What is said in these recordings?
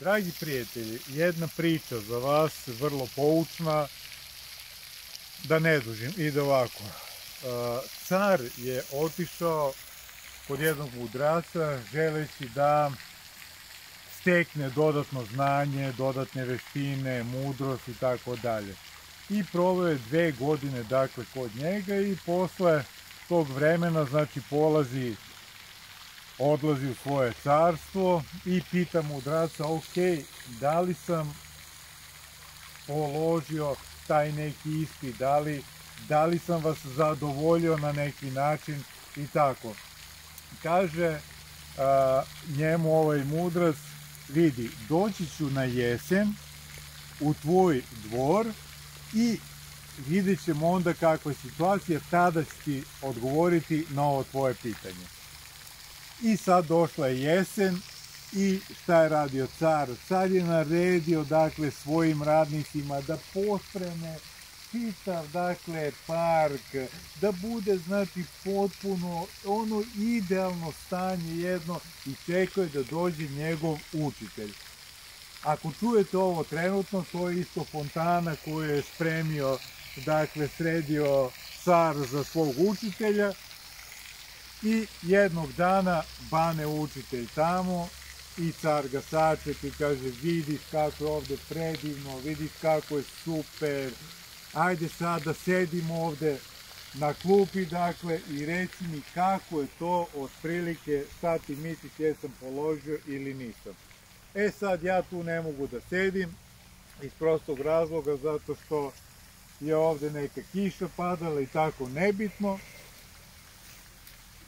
Dragi prijatelji, jedna priča za vas, vrlo poučna, da ne dužim, ide ovako. Car je otišao kod jednog mudraca želeći da stekne dodatno znanje, dodatne veštine, mudrost i tako dalje. I proveo je dve godine dakle kod njega i posle tog vremena znači polazi odlazi u svoje carstvo i pita mudraca, ok, da li sam položio taj neki ispit, da li, da li sam vas zadovoljio na neki način i tako. Kaže a, njemu ovaj mudrac, vidi, doći ću na jesen u tvoj dvor i vidjet ćemo onda kakva je situacija, tada ću ti odgovoriti na ovo tvoje pitanje. I sad došla je jesen i šta je radio car? Car je naredio dakle svojim radnicima da pospreme čitav dakle park, da bude znači potpuno ono idealno stanje jedno i čekaju da dođe njegov učitelj. Ako čujete ovo trenutno, to je isto fontana koju je spremio, dakle sredio car za svog učitelja I jednog dana bane učitelj tamo i car ga sačepi, kaže vidiš kako je ovde predivno, vidiš kako je super, ajde sad da sedimo ovde na klupi, dakle, i reci mi kako je to otprilike, šta ti misliš, jesam položio ili nisam. E sad, ja tu ne mogu da sedim, iz prostog razloga, zato što je ovde neka kiša padala i tako nebitno,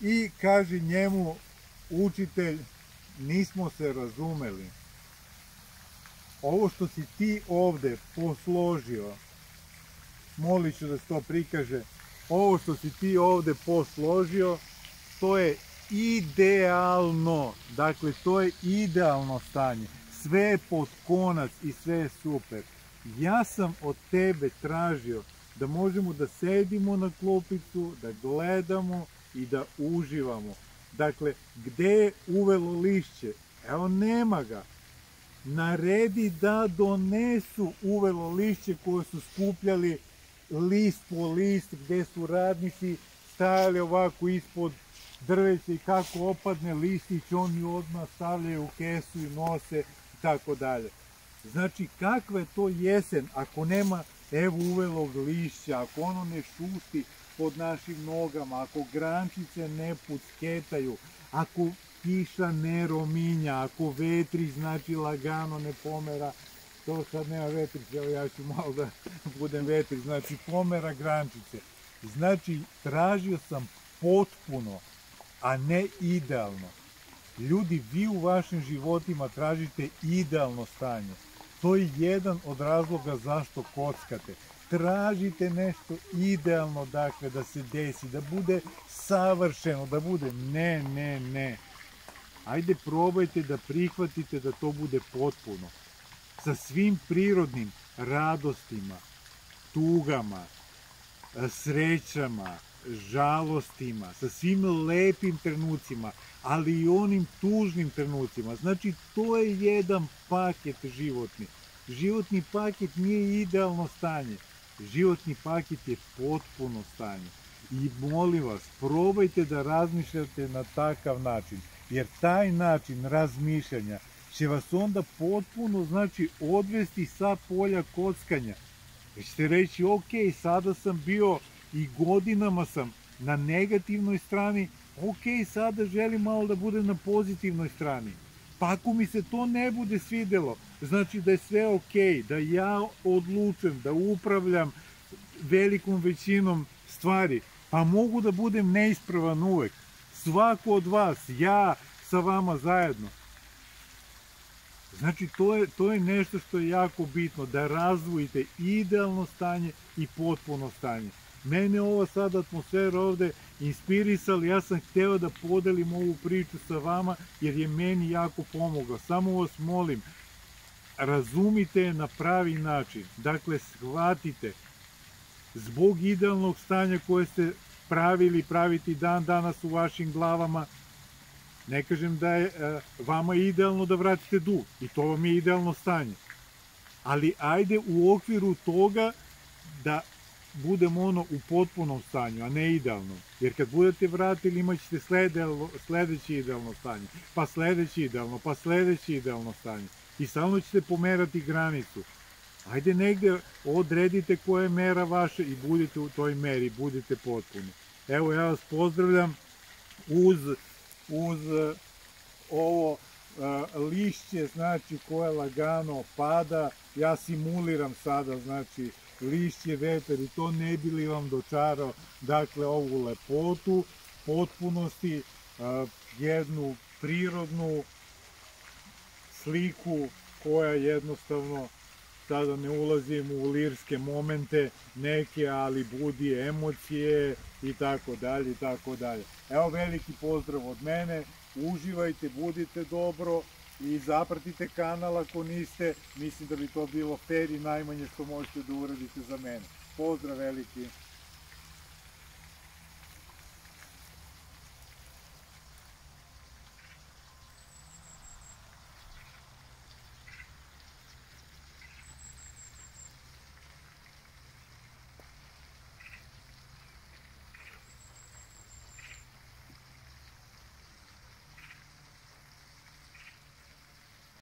i kaže njemu učitelj nismo se razumeli. Ovo što si ti ovde posložio molit ću da se to prikaže ovo što si ti ovde posložio to je idealno. Dakle to je idealno stanje. Sve je pod konac i sve je super. Ja sam od tebe tražio da možemo da sedimo na klopicu da gledamo i da uživamo. Dakle, gde je uvelo lišće? Evo, nema ga. Naredi da donesu uvelo lišće koje su skupljali list po list, gde su radnici stajali ovako ispod drveća i kako opadne listić, oni odmah stavljaju u kesu i nose i tako dalje. Znači, kakva je to jesen ako nema evo uvelog lišća, ako ono ne šusti, pod našim nogama, ako grančice ne pucketaju, ako kiša ne rominja, ako vetri znači lagano ne pomera, to sad nema vetrić, evo ja ću malo da budem vetri, znači pomera grančice. Znači, tražio sam potpuno, a ne idealno. Ljudi, vi u vašim životima tražite idealno stanje. To je jedan od razloga zašto kockate tražite nešto idealno, dakle, da se desi, da bude savršeno, da bude ne, ne, ne. Ajde probajte da prihvatite da to bude potpuno. Sa svim prirodnim radostima, tugama, srećama, žalostima, sa svim lepim trenucima, ali i onim tužnim trenucima. Znači, to je jedan paket životni. Životni paket nije idealno stanje životni paket je potpuno stanje. I molim vas, probajte da razmišljate na takav način, jer taj način razmišljanja će vas onda potpuno, znači, odvesti sa polja kockanja. Vi ćete reći, ok, sada sam bio i godinama sam na negativnoj strani, ok, sada želim malo da budem na pozitivnoj strani. Pa ako mi se to ne bude svidelo, znači da je sve ok, da ja odlučujem, da upravljam velikom većinom stvari, pa mogu da budem neispravan uvek. Svako od vas, ja sa vama zajedno. Znači, to je, to je nešto što je jako bitno, da razvojite idealno stanje i potpuno stanje. Mene ova sad atmosfera ovde inspirisala, ja sam hteo da podelim ovu priču sa vama, jer je meni jako pomogla. Samo vas molim, razumite je na pravi način. Dakle, shvatite, zbog idealnog stanja koje ste pravili, praviti dan danas u vašim glavama, Ne kažem da je e, vama idealno da vratite dug i to vam je idealno stanje. Ali ajde u okviru toga da budemo ono u potpunom stanju, a ne idealno. Jer kad budete vratili imat ćete sledeće idealno stanje, pa sledeće idealno, pa sledeće idealno stanje. I stalno ćete pomerati granicu. Ajde negde odredite koja je mera vaša i budite u toj meri, budite potpuni. Evo ja vas pozdravljam uz, uz ovo lišće, znači koje lagano pada, ja simuliram sada, znači lišće, veter i to ne bi li vam dočarao, dakle ovu lepotu, potpunosti, jednu prirodnu sliku koja jednostavno sada ne ulazim u lirske momente neke, ali budi emocije i tako dalje i tako dalje. Evo veliki pozdrav od mene, uživajte, budite dobro i zapratite kanal ako niste, mislim da bi to bilo fair i najmanje što možete da uradite za mene. Pozdrav veliki!